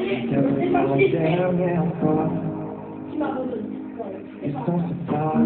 Never felt like that I'm here for. It's so far.